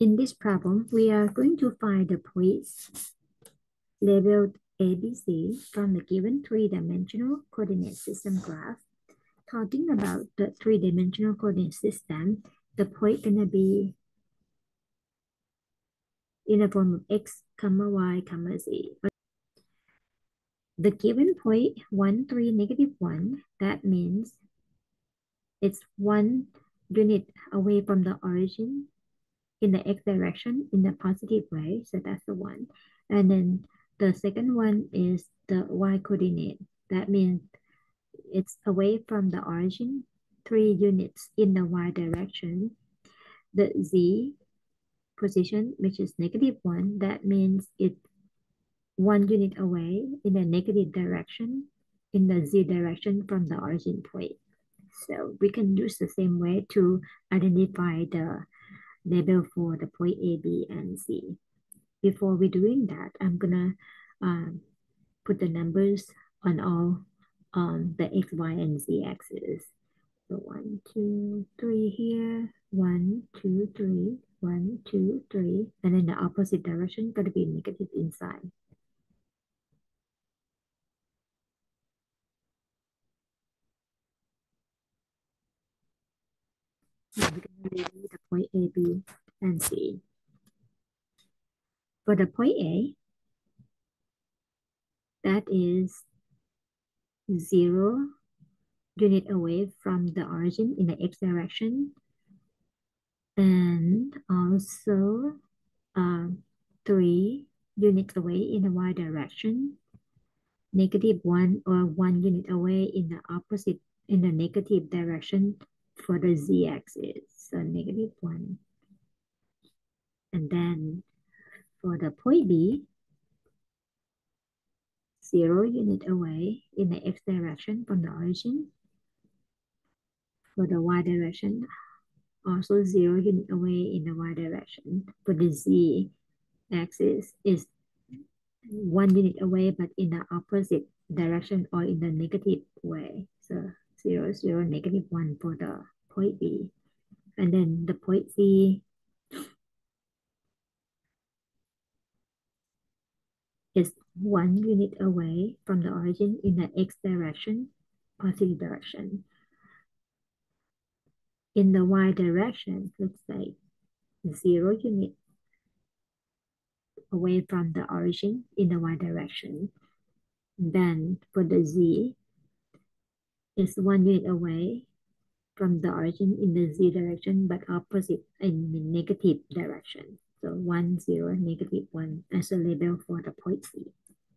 In this problem, we are going to find the points labeled ABC from the given three-dimensional coordinate system graph. Talking about the three-dimensional coordinate system, the point gonna be in the form of x, comma y, comma z. The given point 1, 3, negative 1, that means it's one unit away from the origin in the x direction in the positive way. So that's the one. And then the second one is the y coordinate. That means it's away from the origin, three units in the y direction. The z position, which is negative one, that means it's one unit away in the negative direction in the z direction from the origin point. So we can use the same way to identify the label for the point A, B, and C. Before we doing that, I'm gonna um, put the numbers on all um, the X, Y, and Z axis. So one, two, three here, one, two, three, one, two, three, and then the opposite direction gonna be negative inside. Now point A, B, and C. For the point A, that is zero unit away from the origin in the x direction. And also uh, three units away in the y direction. Negative one or one unit away in the opposite in the negative direction for the z-axis so negative one and then for the point B, zero unit away in the x direction from the origin. For the y direction, also zero unit away in the y direction. For the z axis is one unit away, but in the opposite direction or in the negative way. So zero, zero, negative one for the point B. And then the point C is one unit away from the origin in the x direction, positive direction. In the y direction, let's say zero unit away from the origin in the y direction. Then for the z, is one unit away from the origin in the z direction, but opposite in the negative direction. So 1, 0, negative 1 as a label for the point C.